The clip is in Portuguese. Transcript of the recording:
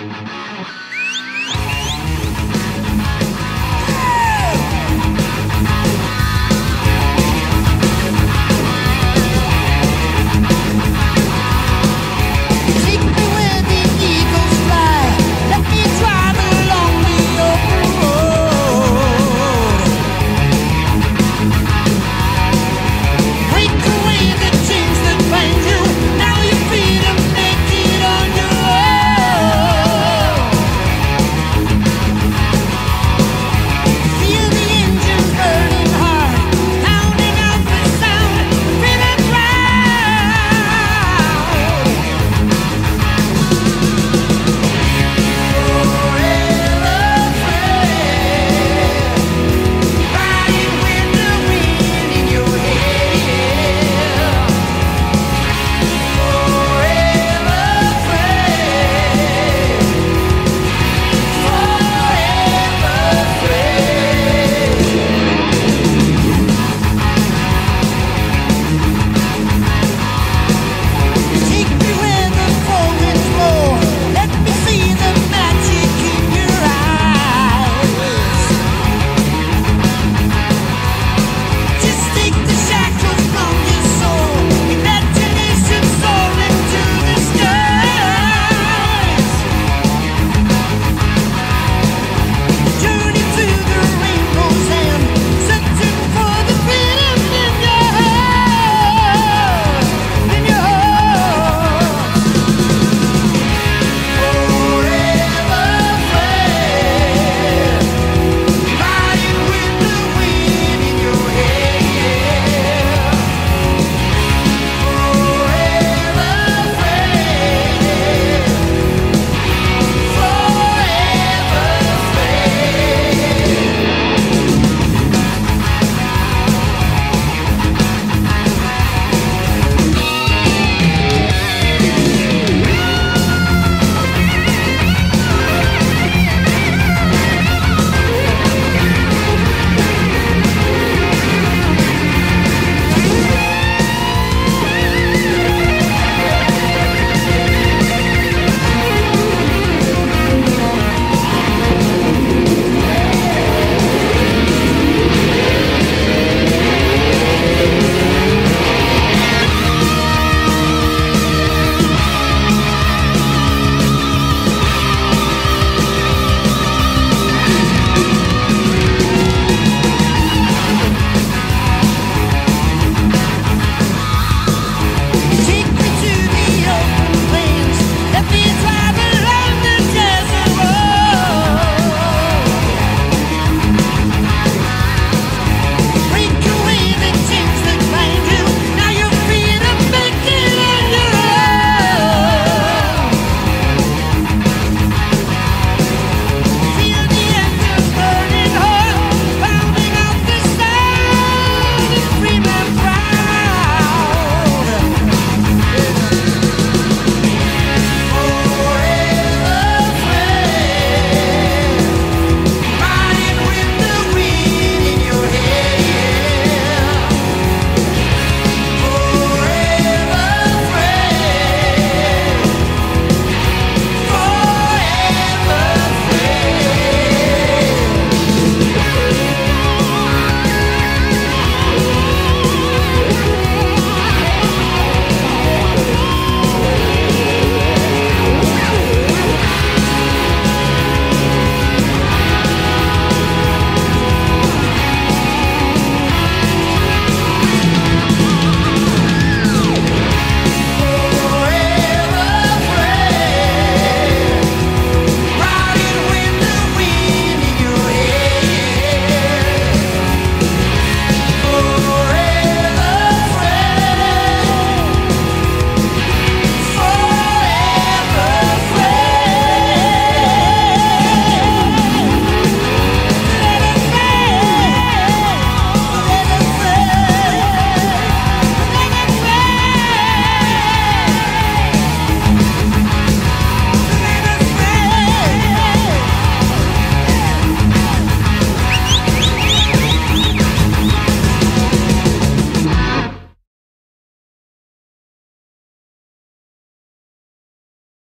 Música